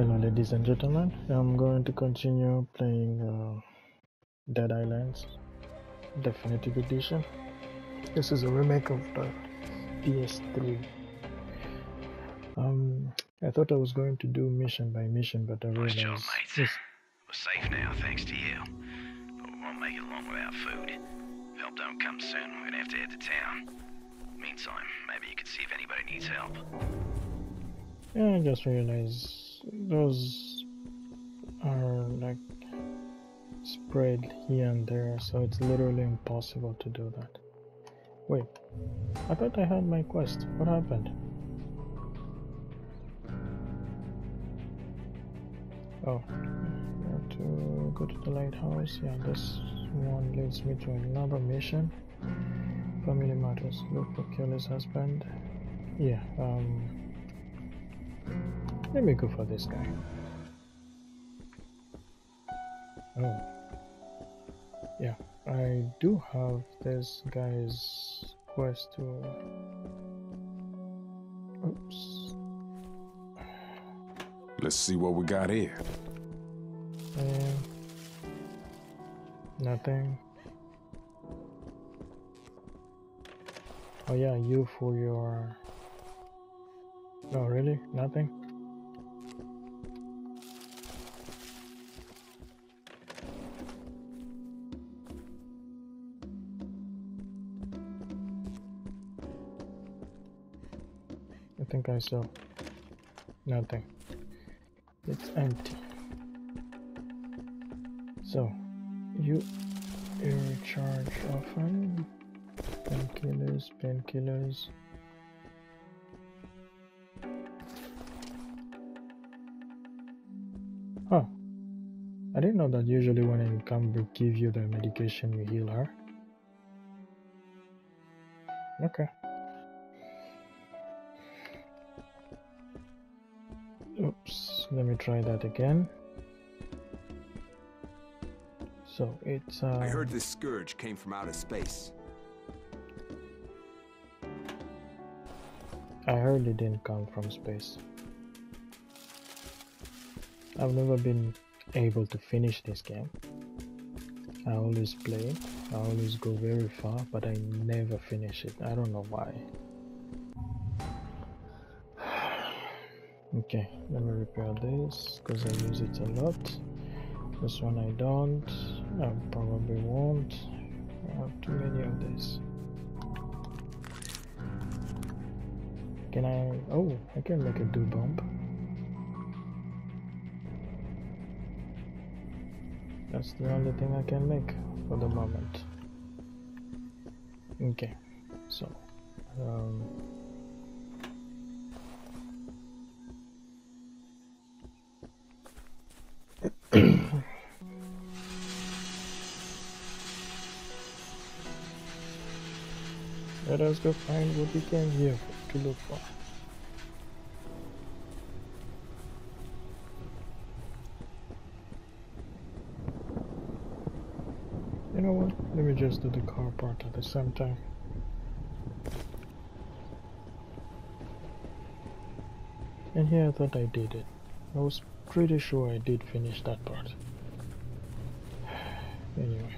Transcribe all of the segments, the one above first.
Hello, ladies and gentlemen. I'm going to continue playing uh, Dead Islands Definitive Edition. This is a remake of the PS3. Um, I thought I was going to do mission by mission, but I Nice realized job, mates. yes, We're safe now, thanks to you. But we won't make it long without food. If help don't come soon, we're gonna have to head to town. Meantime, maybe you can see if anybody needs help. yeah, I just realized those are like spread here and there, so it's literally impossible to do that. Wait, I thought I had my quest. What happened? Oh, I have to go to the lighthouse. Yeah, this one leads me to another mission. Family matters. Look for Kelly's husband. Yeah, um. Let me go for this guy. Oh. Yeah, I do have this guy's quest to. Oops. Let's see what we got here. Um, nothing. Oh yeah, you for your. No, really? Nothing? Think I saw. Nothing. It's empty. So, you you recharge often. Painkillers, painkillers. Huh. I didn't know that usually when an incumbent give you the medication, you heal her. Okay. Let me try that again. So it's uh I heard this scourge came from outer space. I heard it didn't come from space. I've never been able to finish this game. I always play, I always go very far, but I never finish it. I don't know why. Okay, let me repair this because I use it a lot. This one I don't. I probably won't. I have too many of these. Can I? Oh, I can make a do bump. That's the only thing I can make for the moment. Okay, so um, let us go find what we came here to look for. You know what? Let me just do the car part at the same time. And here I thought I did it. I was pretty sure I did finish that part. Anyway,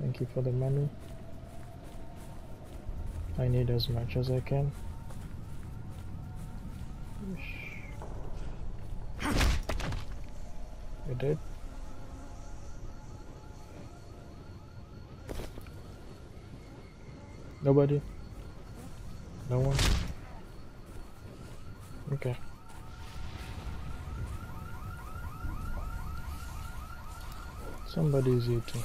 thank you for the money. I need as much as I can. You did? Nobody? No one? Okay. Somebody's here too.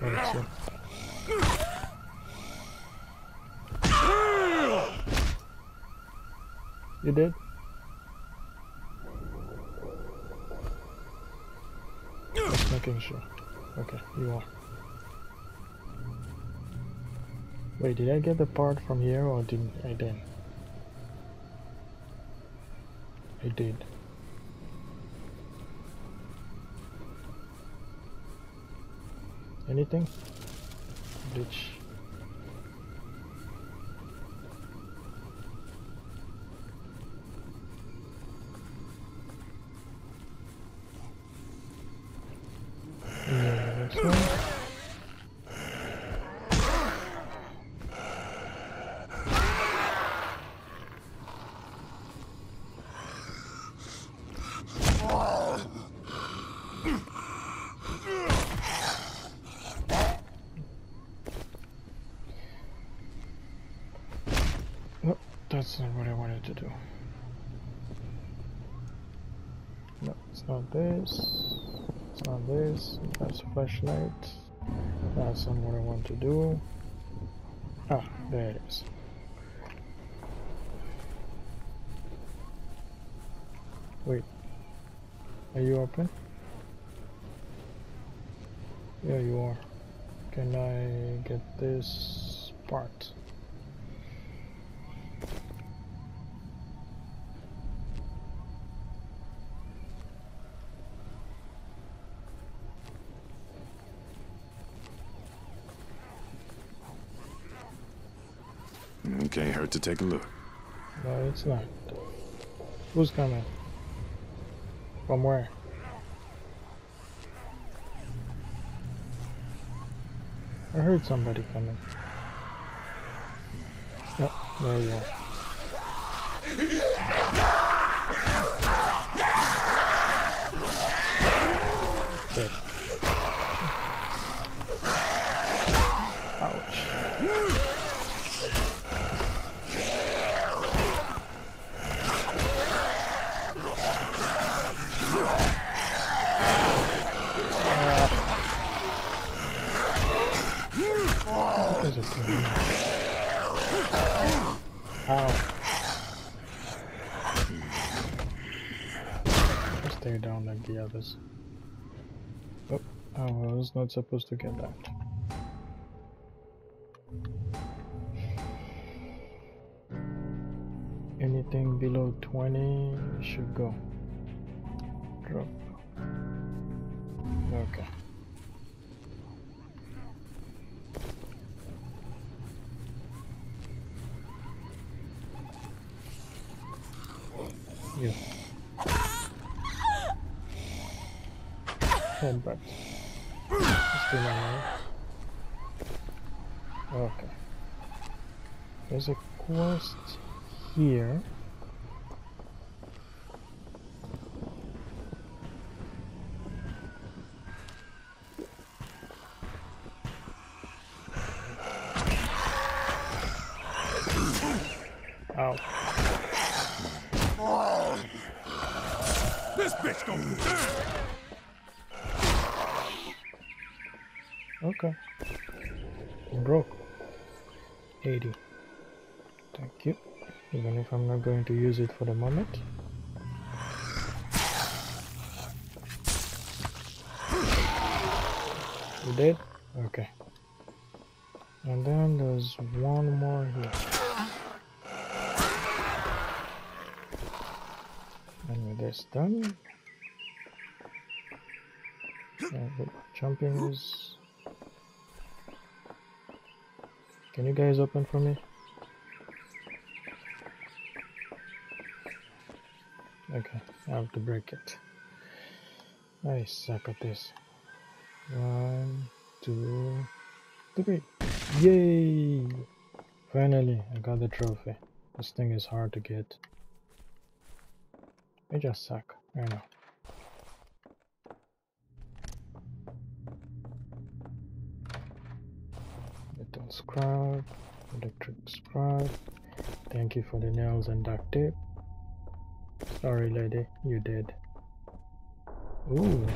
Right, You did? Making sure. Okay, you are. Wait, did I get the part from here or didn't I didn't? I did. Anything? Ditch. To do? No, it's not this. It's not this. That's flashlight. That's not what I want to do. Ah, there it is. Wait. Are you open? Yeah, you are. Can I get this part? Can't hurt to take a look. No, it's not. Who's coming? From where? I heard somebody coming. Oh, there you are. Dead. Ouch. What is it doing? Stay down like the others. Oh, I was not supposed to get that. Anything below 20 should go. Drop. Okay. You. Headbutt. Still alive. Okay. There's a quest here. Ow. This bitch gonna Okay. Broke. 80. Thank you. Even if I'm not going to use it for the moment. You did? Okay. And then there's one more here. And with this done, and the is. Can you guys open for me? Okay, I have to break it. I suck at this. One, two, three. Yay! Finally, I got the trophy. This thing is hard to get. I just suck. I know. Metal scrap, electric scrap. Thank you for the nails and duct tape. Sorry, lady, you did. Ooh,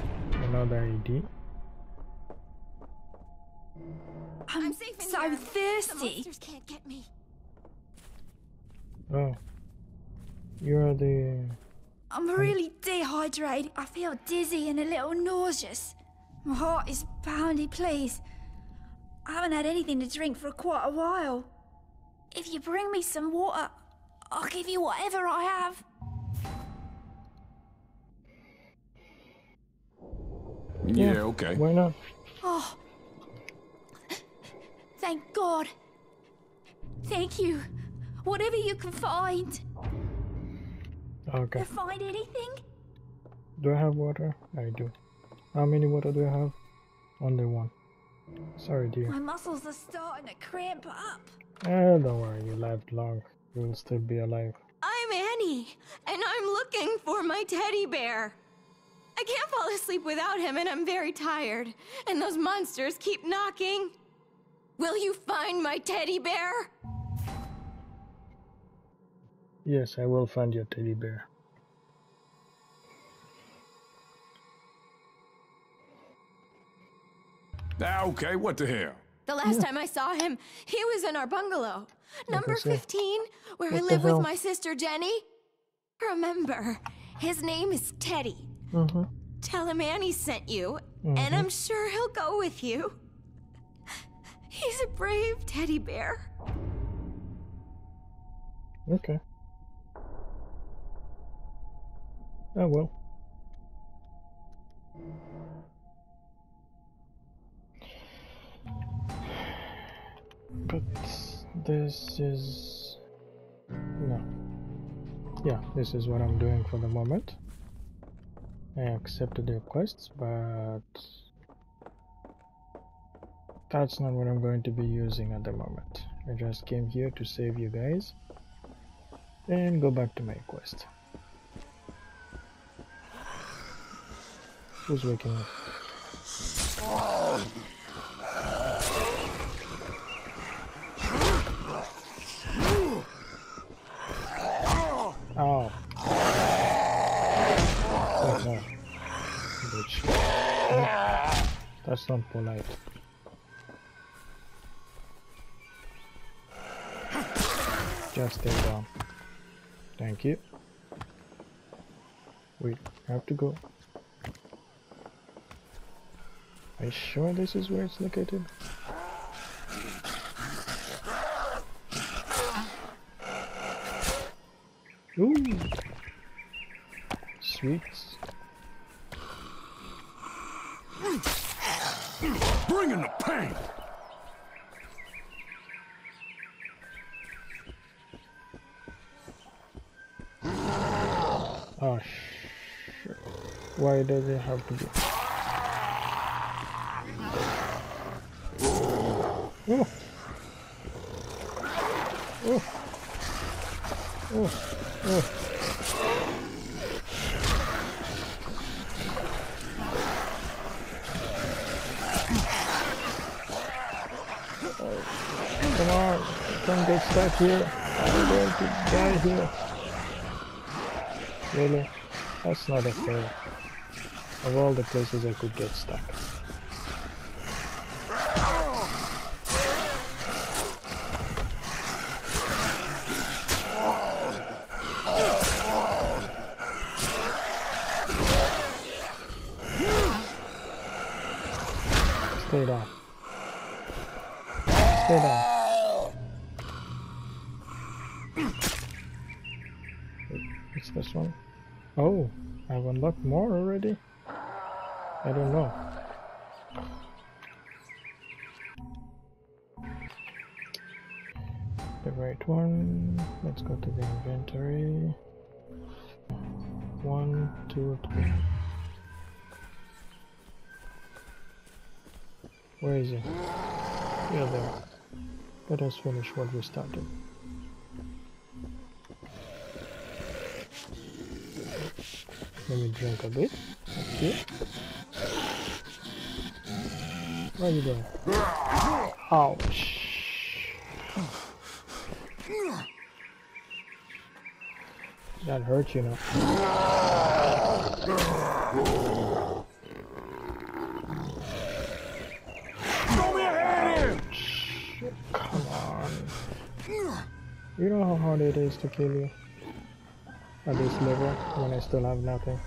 another ID. I'm, safe so here. The thirsty. monsters can't get me. Oh, you're the. I'm really dehydrated. I feel dizzy and a little nauseous. My heart is pounding, please. I haven't had anything to drink for quite a while. If you bring me some water, I'll give you whatever I have. Yeah, okay. Why not? Oh. Thank God. Thank you. Whatever you can find. Okay. You find anything? Do I have water? I do. How many water do I have? Only one. Sorry, dear. My muscles are starting to cramp up. Eh, don't worry, you lived long. You'll still be alive. I'm Annie, and I'm looking for my teddy bear. I can't fall asleep without him, and I'm very tired. And those monsters keep knocking. Will you find my teddy bear? Yes, I will find your teddy bear. Ah, okay, what the hell? The last time I saw him, he was in our bungalow. Number 15, where I What the live with my sister Jenny. Remember, his name is Teddy. Mm-hmm. Tell him Annie sent you, and I'm sure he'll go with you. He's a brave teddy bear. Okay. Oh well. But this is no. Yeah, this is what I'm doing for the moment. I accepted the requests, but that's not what I'm going to be using at the moment. I just came here to save you guys and go back to my quest. Who's waking up? Oh. Oh no. Bitch. No. Not polite. Just stay down. Thank you. Wait, I have to go. Are you sure this is where it's located? Ooh! Sweets. Bring in the pain! Oh, Why does it have to be? Oh! Oh! Oh! Oh! Come on! Don't get stuck here! I'm going to die here! Really? That's not a fair. Of all the places I could get stuck. Stay down. Stay down. What's this one? Oh, I've unlocked more already? I don't know. The right one. Let's go to the inventory. One, two, three. Where is it? Yeah, there. Let us finish what we started. Let me drink a bit. okay. Where are you going? Ouch. That hurt, you know. Throw me a hand here! Come on. You know how hard it is to kill you? At this level, when I still have nothing.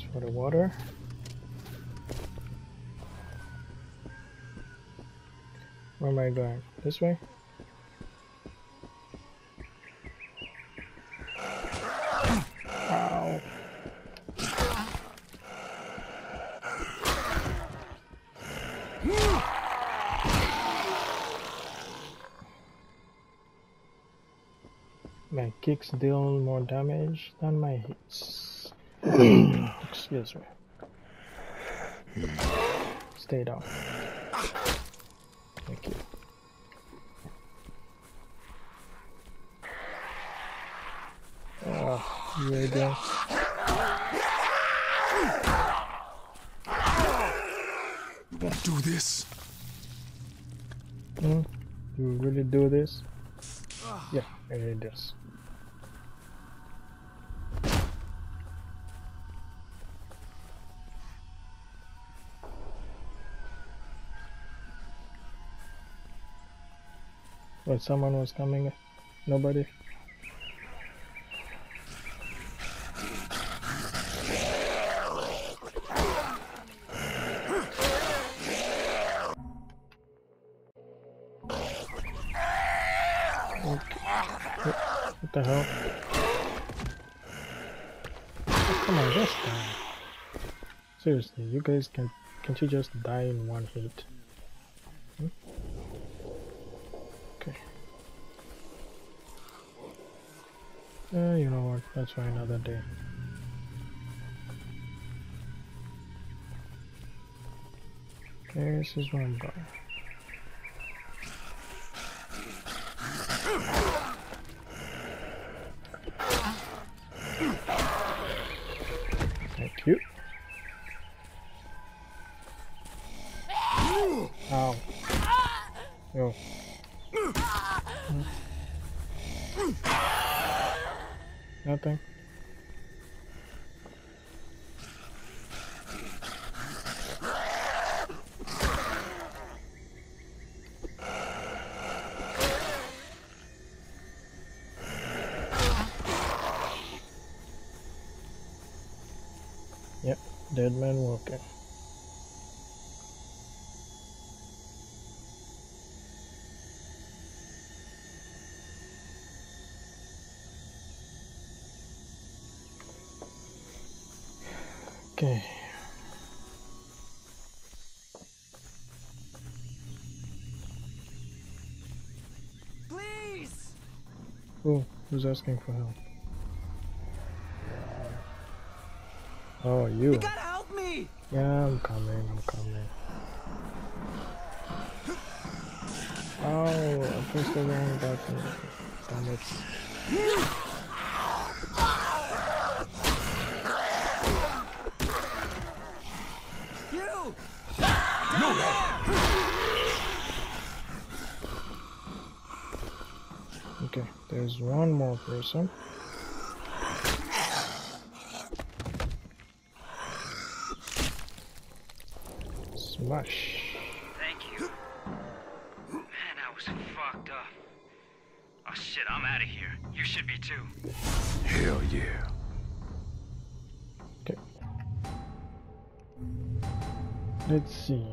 for the water. Where am I going? This way? Ow. My kicks deal more damage than my hits. Excuse me. Stay down. Thank you. Oh, you idiot. You won't do this. Hmm? You really do this? Yeah, it really does. But someone was coming. Nobody. What the hell? Oh, come on, just die. Seriously, you guys can can't you just die in one hit? What? That's for another day. This is I'm going. Thank you. Ow. Yo. Nothing. Yep, dead man walking. Okay. Please! Oh, who's asking for help? Oh, you. You gotta help me! Yeah, I'm coming, I'm coming. Oh, I pushed the wrong button. Damn it. You! Okay, there's one more person. Smash. Thank you. Man, I was fucked up. Oh shit, I'm out of here. You should be too. Hell yeah. Okay. Let's see.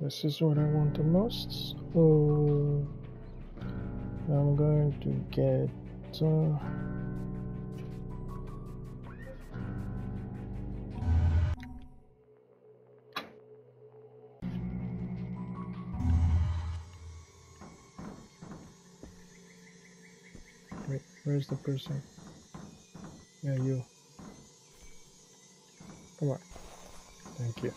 This is what I want the most. So I'm going to get. Uh, Wait, where's the person? Yeah, you. Come on. Thank you.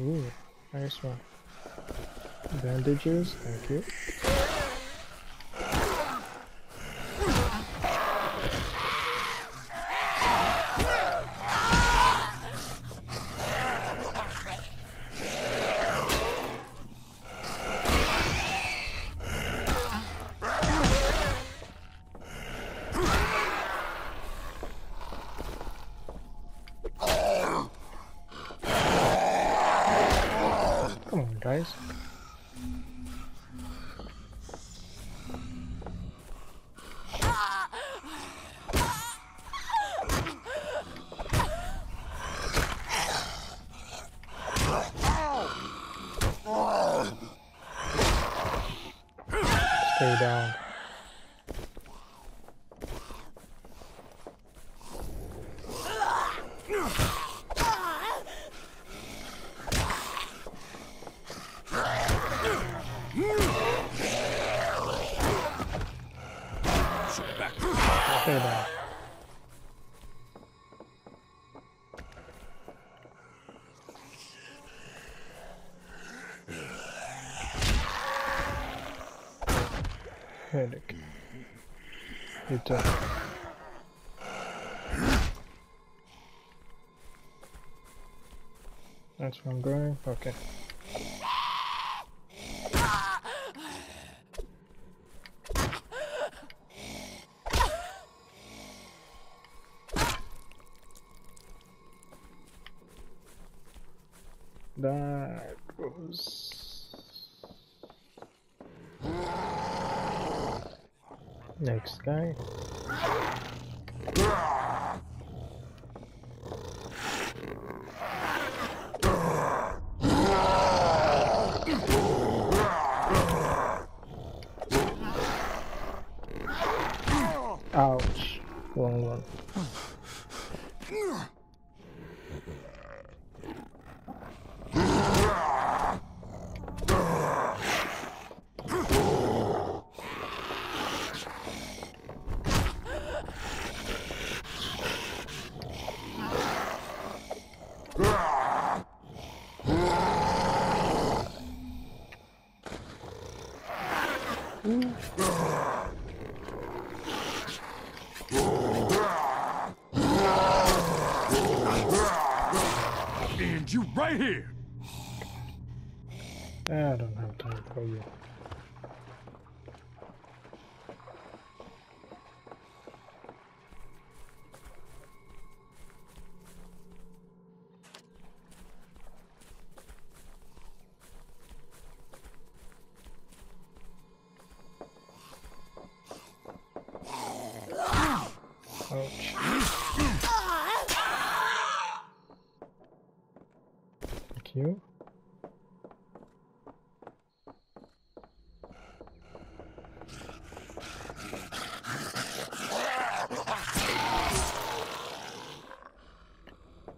Ooh, nice one. Bandages, thank you. Come on, guys. Stay down. say that. Headache. Too. Uh, That's where I'm going. Okay. That was next guy. Ouch. Wrong one. You right here. I don't have time for you. Ouch. Thank you.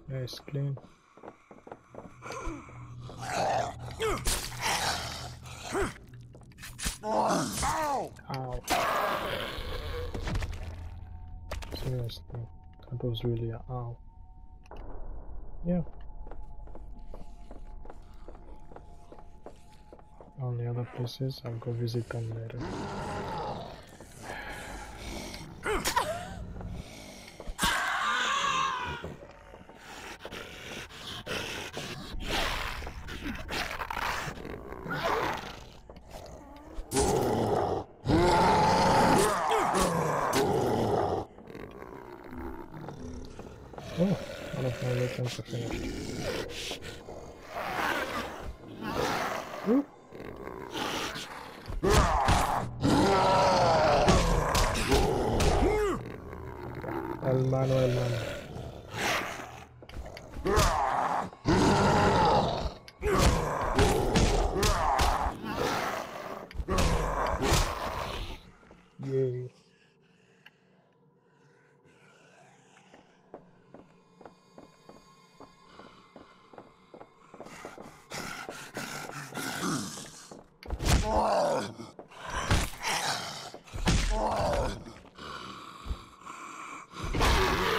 Nice clean. Ow! Ow. Seriously, that was really a ow. Yeah. All the other places, I'll go visit them later. Oh, one of my weapons are finished. Ooh. Hermano, hermano. Yay.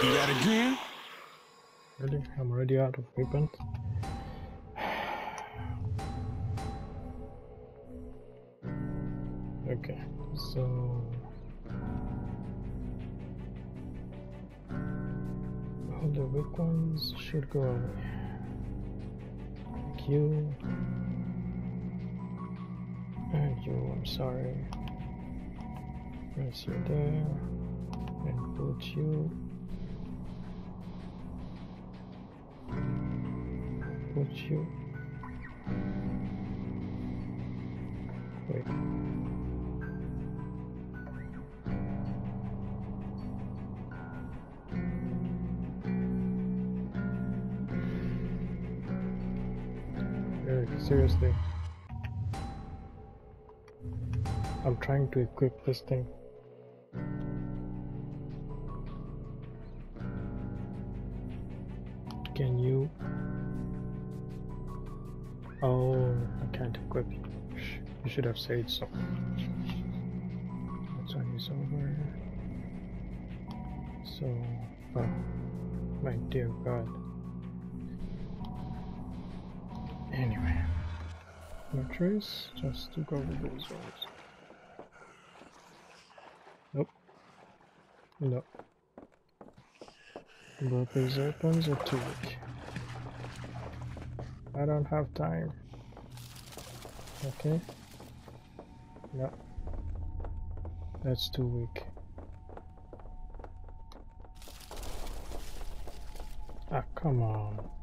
Do that again? Really? I'm already out of weapons. Okay, so all the weak ones should go away. Thank you. And you, I'm sorry. Place you there. And put you put you. Wait. Eric, seriously. I'm trying to equip this thing. Should have said so. That's why he's over. So, oh, my dear God. Anyway, no choice, just to go with those ones. Nope. No. Both these weapons are too weak. I don't have time. Okay. No. That's too weak. Ah, come on.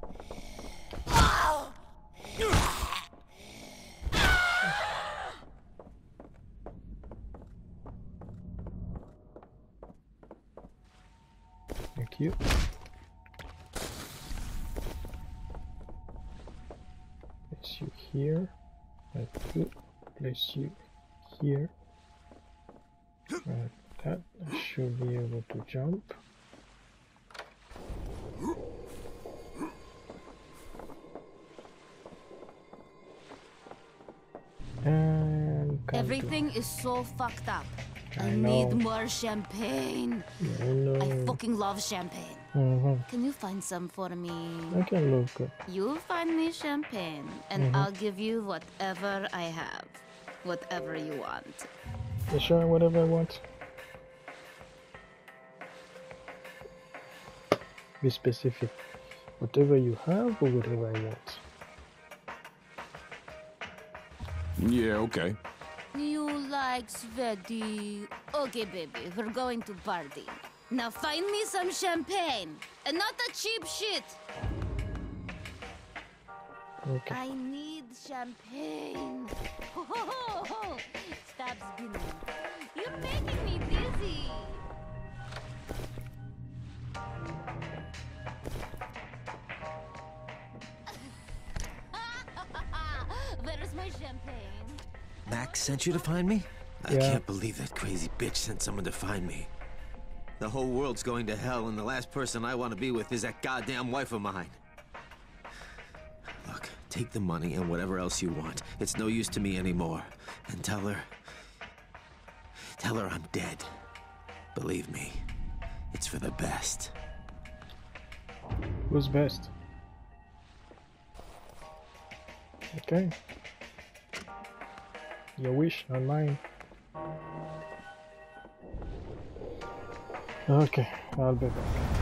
Everything is so fucked up. I, I need more champagne. I know. I fucking love champagne. Mhm. Can you find some for me? I can look good. You find me champagne, and Mm-hmm. I'll give you whatever I have. Whatever you want. You sure whatever I want? Be specific. Whatever you have or whatever I want. Yeah, okay. You like sweaty. Okay, baby, we're going to party. Now find me some champagne, and not the cheap shit. Okay. I need champagne. Stop spinning. You're making me dizzy. Where's my champagne? Max sent you to find me? I Yeah. can't believe that crazy bitch sent someone to find me. The whole world's going to hell, and the last person I want to be with is that goddamn wife of mine. Look, take the money and whatever else you want. It's no use to me anymore. And tell her. Tell her I'm dead. Believe me, it's for the best. Who's best? Okay. Your wish, not mine. Okay, I'll be back.